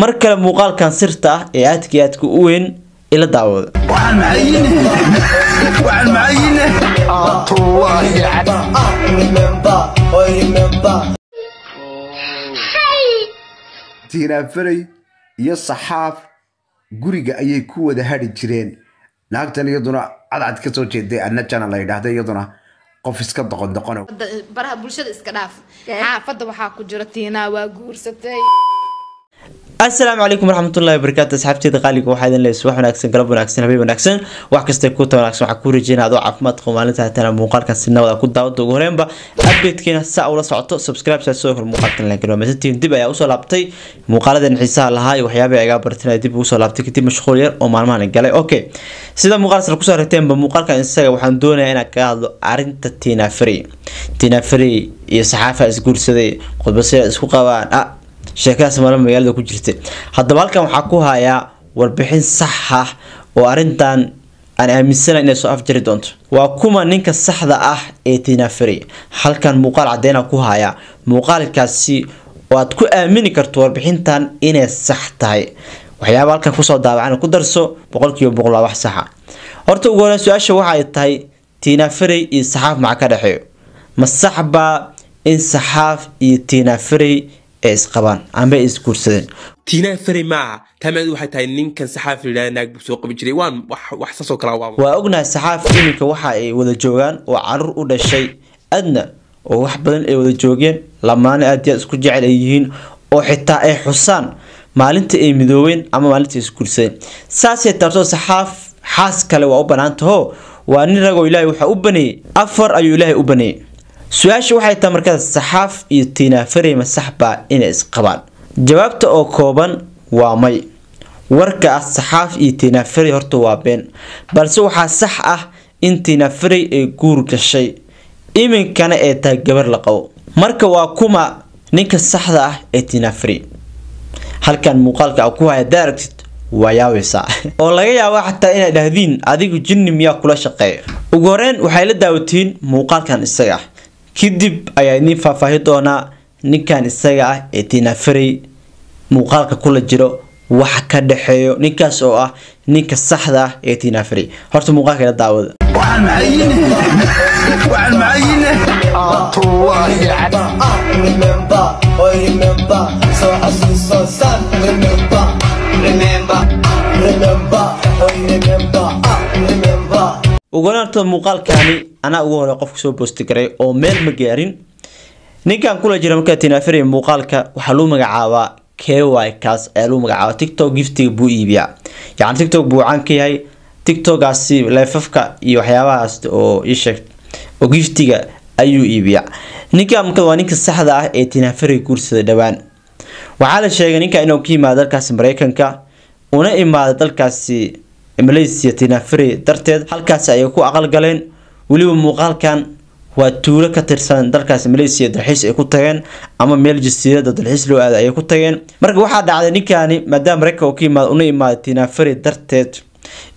mar kale muuqaalkan sirta ah ee aadka aadka u weyn ila daawada tiinaafarey iyo saxaaf guriga ayay ku wada hadhi jireen naagtan iyaduna cadcad ka soo jeeday annajana la yidhaahda iyaduna qof iska doqon doqon baraha bulshada iska dhaaf. Xaafadda waxaa ku jira tiinaa waa guursatay asalaamu calaykum waraxmatullahi wabarakaatu asxaabteeda qaaliga waxaa idin leeyahay subax wanaagsan galab wanaagsan habeen wanaagsan. Wax kasta ku wanaagsan waxaa ku rajeynaa adoo caafimaad qabo maalinta hatana muuqaalkan si nabada ku daawada ugu horeenba updatekeena saa ula socoto subscribe saa sidoo kale muuqaalkan la garo masantiin dib ayaa u soo laabtay. Muuqaaladan xiisaha lahaa iyo waxyaabaha iga bartana dib ugu soo laabtay kadib mashquul yar oo maalmahan galay. Okay. Sida muuqaalkan ku soo ragteenba muuqaalkan isaga waxaan doonayaa inaan kaga hadlo arinta tina free iyo saxaafa isguursaday khudbasaya isku qabaan. Ah sheekadaas mala magaalada ku jirta haddaba halkan waxaa ku hayaa warbixin sax ah oo arintan aan aaminsana inay soo afjari doonto. Waa kuma ninka saxda ah ee tinafari halkan muuqaal cadeyna ku hayaa muuqaalkaasi oo aad ku aamini karto warbixintan inay sax tahay. Waxyaaba halkan ku soo daawacan ku darso boqolkiiba boqol wax saxa. Horta ugu horeyn su'aasha waxay tahay tinafari iyo saxaaf maxaa ka dhexeeyo ma sax baa in saxaaf iyo tinafari ay isqabaan amba isguursadeen tiinaa fari maaha waxay tahay ninkan saxaaf layidhahda naag buu soo qabi jiray. Waan wax saasoo kala waa waa ognahay saxaaf iminka waxa ay wada joogaan oo carruur u dhashay. Adna oo wax badan ay wada joogeen lamaane aad iyo aad isku jecel ay yihiin oo xitaa ay xusaan maalinta ay midoobeen ama maalinta ay isguursadeen saasay tarto saxaaf xaas kale waa u banaantaho waa nin ragoo ilaahay waxaa u baneeyey. Afar ayuu ilaahay u baneeyey su'aasha waxay tahay markaas saxaaf iyo tiinaafarey ma baa inay isqabaan. Jawaabta oo kooban waa may. Warka ah saxaaf iyo tiinaafarey horta waa been. Balse waxaa sax ah in tiinaafarey ay guur gashay. Iminkana ee tahay gabar la qabo. Marka waa kuma ninka saxda ah ee tiinaafarey halkan muuqaalka ku haya hadaa aragtid waa yaaweysaa. Oo laga yaaba xataa inay dhahdiin adigu jinni miyaa kula shaqeeya. Ugu horeyn waxay la daawatiin muuqaalkan isaga. ah kadib ayaa idiin faahfaahi doonaa ninkan isaga ah ee tiinafarey muuqaalka kula jiro wax ka dhexeeyo ninkaas oo ah ninka saxda ah ee tiinafarey horta muuqaalka la daawada waxaan macayine waxaan macayine ugu horeynta muuqaalkani anaa ugu hore qofka soo boosti garay oo meel ma gaarin. Ninkan kula jira markaa tinaafarey muuqaalka waxaa lagu magacaabaa ky ayaa lagu magacaabaa tiktok giftiga buu iibiyaa. Yacni tiktok buu caan ka yahay. Tiktokaasi leefafka iyo waxyaabahaas oo isheeg oo giftiga ayuu iibiyaa. Ninka marka waa ninka saxda ah ee tinaafarey guursada dhowaan waxaa la sheegay ninka inuu ka yimaado dalkaasi mareykanka una imaada dalkaasi malaysia tinafari darteed halkaasi ayay ku aqal galeen weliba muuqaalkan waa tuulo ka tirsan dalkaasi malaysia dalxiis ay ku tageen ama meel jasiirada dalxiis loo aaday ayay ku tageen. Marka waxaa dhacday ninkani maadaama mareykanka ka yimaado una imaada tinafari darteed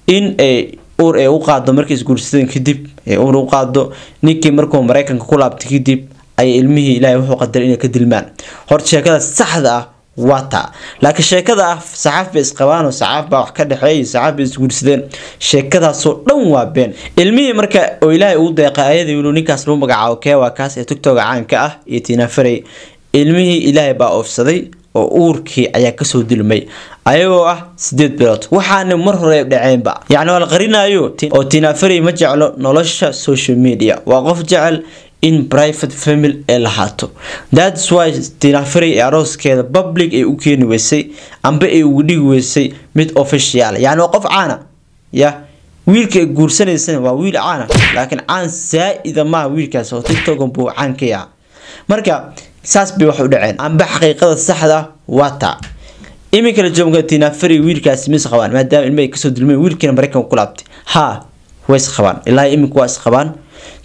in ay uur ay u qaado markay isguursadeen kadib ay uur u qaado ninkii markuu mareykanka ku laabtay kadib ayay ilmihii ilaahay wuxuu qadaray inay ka dilmaan. Horta sheekada saxda ah waa taa laakiin sheekada ah saxaaf bay isqabaanoo saxaaf baa wax ka dhexeeya saxaaf bay isguursadeen. Sheekadaasoo dhan waa been. Ilmihii marka oo ilaahay ugu deeqay ayadii inuu ninkaas lagu magacaabo kaas ee tiktoga caanka ah iyo tiinafarey ilmihii ilaahay baa oofsaday oo uurkii ayaa ka soo dilmay. Ayagoo ah sideed bilood. Waxaana mar hore dhaceenba. Yacni waa la qarinaayo oo tiinafarey ma jeclo nolosha social media. Waa qof jecel in private family ay lahaato thats why tinafari ee arooskeeda public ay u keeni weysay amba ay ugu dhigi weysay mid official. Yani waa qof caana. Ya wiilka ay guursanaysana waa wiil caana. Laakiin caan saa-ida maaha wiilkaas oo tiktokan buu caan ka yaha marka saas bay wax u dhaceen. Amba xaqiiqada saxda waa taa. Iminka la jooga tinafari wiilkaasi mis qabaan maadaama ilma ay ka soo dilmeen wiilkiina mareykanka ku laabtay. Ha way isqabaan ilaa iminka waa isqabaan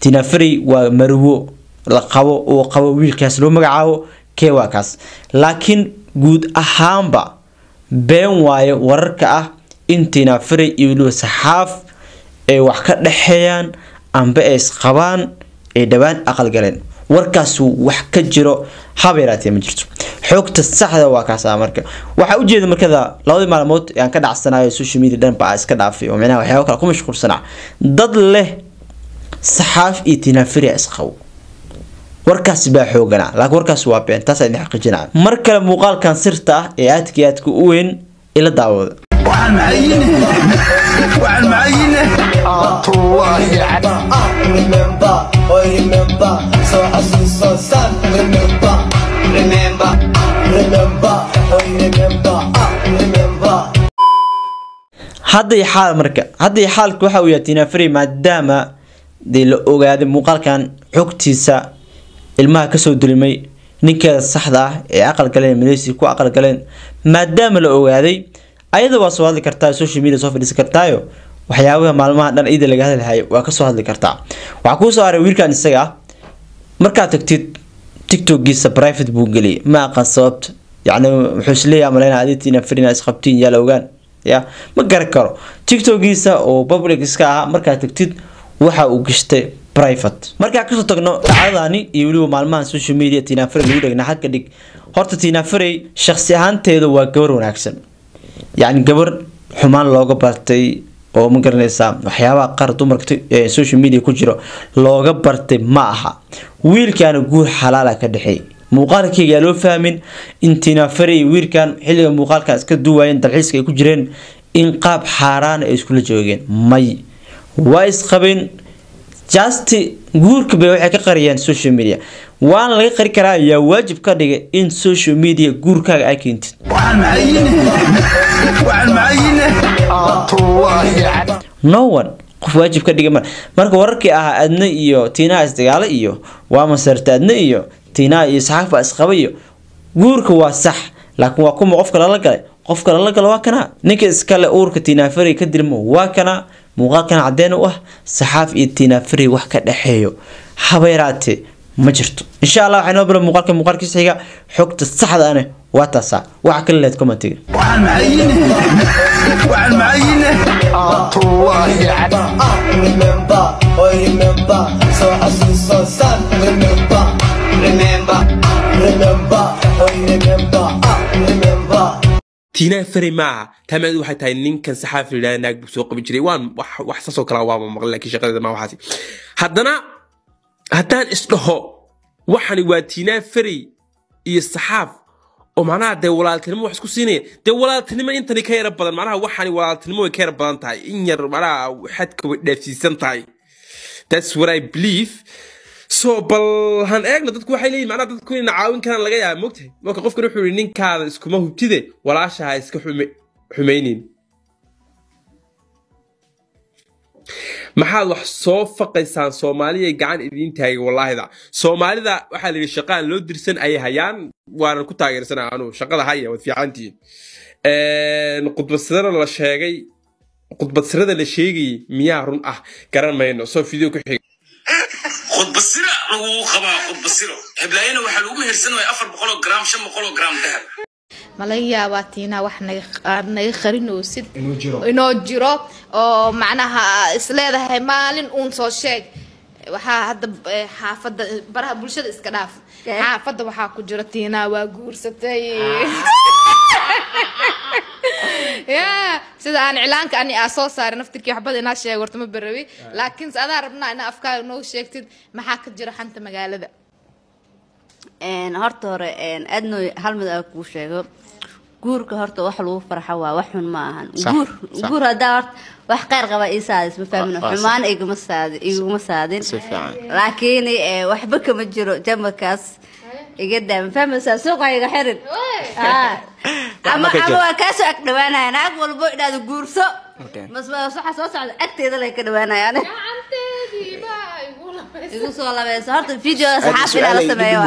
tinafari waa marwo la qabo uu qabo wiilkaas loo magacaabo keewakaas laakiin guud ahaanba been waayo wararka ah in tinafari iyo weliba saxaaf ay wax ka dhexeeyaan amba ay isqabaan ay dhowaan aqal galeen. Warkaas wax ka jiro haba yaraatee ma jirto. Xogta saxda waa kaasa marka. Waxaa ujeeda markada labadii maalmood aan ka dhacsanayo social media dhan baa iska dhaafay oo micnaha waxyaaba kale ku mashquulsanaa. Dad leh saxaaf iyo tinaafiri isqabo warkaas baa xooganaa laakiin warkaas waa been taas idin xaqiijinaya mar kale muuqaalkan sirta ah ee aadka iyo aadka u weyn ila daawada. Remember, oh remember, so as you so sad, remember, remember, remember, oh remember, ah, remember. hadda iyo xaal marka. Hadda iyo xaalka waxa uu yahay tinaafari maadaama dee la ogaaday muuqaalkan xogtiisa ilmaha ka soo dulimay ninkeeda saxda ah ee aqal galeen malaysia ku aqal galeen maadaama la ogaaday ayada waa soo hadli kartaa social media soo fadhiisan kartaayo waxyaabaha maalmaha dhan ciida laga hadlahayo waa ka soo hadli kartaa waxaa kuu soo wiilkan isaga ah markaad tagtid tiktokiisa private buu geliyay ma aqaan sababta yacni wuxuu is leeyahay maleyna aditina frina isqabtiin yaa la ogaan ya ma garan karo. Tiktokiisa oo public iska ahaa markaad tagtid waxa uu gashtay private. Markaa ka soo tagno dhacdadani iyo weliba maalmahan social media tinafrey lagu dhegna xagga dhig. Horta tinafrey shakhsi ahaanteeda waa gabar wanaagsan. Yacni gabar xumaan looga bartay oo ma garanaysaa waxyaabaha qaar dumarka social media ku jiro looga bartay ma aha. Wiilkaana guur xalaala ka dhexeey muuqaalkayga loo fahmin in iyo wiilkan xilliga muuqaalkan iska duwaayeen dalxiiska ay ku jireen in qaab xaaraan ay iskula joogeen. May waa isqabeen just guurka bay waxay ka qariyeen social media? Waana laga qari karaa yaa waajib ka dhigay in social media guurkaaga ay keentid? No one qof waajib ka dhigay mar marka wararkii ahaa adna iyo tiinaha isdagaalo iyo waa masarta adna iyo tiinaha iyo saxaafa isqaba iyo guurka waa sax laakiin waa kuma qofka lala galay qofka lala galo waa kana ninka iskale uurka tiinaafari ka dirmo waa kana muuqaalkan cadeen u ah saxaaf iyo tiinaafari wax ka dhexeeyo haba yaraatee ma jirto. Insha allah waxaa inoo bila muuqaalka muuqaalkiisa xiga xogta saxda ane waa taasaa. Waxa kale leed commentiga Ah, remember, oh remember, so as you so sad, remember, tiinaa fari maaha tamaadu waxay tahay ninkan saxaafi la naag buu qabi jiray. Waan wax saasoo kala waama maqlay laakiin shaqadeeda ma waxaasi. Haddana haddaan isdhaho waxani waa tiinaa fari iyo saxaaf. Oo macnaha dee walaaltinimo wax isku siinaya dee walaaltinimo intani ka yara badan macnaha waxani walaaltinimo way ka yara badan tahay. In yar macnaha xadka way dhaafsiisan tahay. That's what I believe so bal han eegno dadku waxay leeyihiin macnaha dadku inay caawin karaan laga yaaba mogtahay marka qofkan wuxuu yihi ninkaada iskuma hubtide walaashaha iska xume xumaynin. Maxaad wax soo faqaysaan soomaaliya gacan idiin taagay wallaahida soomaalida waxaa la shaqaan loo dirsan ayay hayaan waanan ku taageersanaa anugu shaqada haya waad fiicantihiin. Khudbadsadana la sheegay khudbadsirada la sheegayay miyaa run ah garan mayno soo video ku xiga khudbasira lagu qabaa khudbasiro heblaayana waxaa lagu mehersanaya afar boqoloo gram shan boqoloo gram dahab. Ma laga yaabaa tiinaa wax naga qarinoosid inoo jiro. Oo macnaha isleedahay maalin uun soo sheeg. Waxaa hadda eh, xaafadda baraha bulshada iska dhaaf. Xaafadda waxaa ku jira tiinaa waa guursatay. Ya sida aan cilaanka ani aa soo saaray naftirkii waxbada inaa sheego horta ma barawi. Laakiin se adaa rabnaa inaa afkaaga noo sheegtid maxaa ka jira xanta magaalada? Horta hore aadno hal mid aan kuu sheego. Guurka horta wax lagu farxo waa wax xun ma ahan. Guur guur haddaa horta wax qeyr qaba ii saadis ma fahmin xumaan iguma saadin iguma saadin. Laakiin waxba kama jiro jamakaas iga daa ma fahmaysaa suuqa iga xirin? Ah. ama ama waa kaasoo ag dhawaanaya naag walbo idhaada guurso mas waxa soo socda agteeda lay ka baa igu soo labaysa horta video saxaaf inaa la sameeyo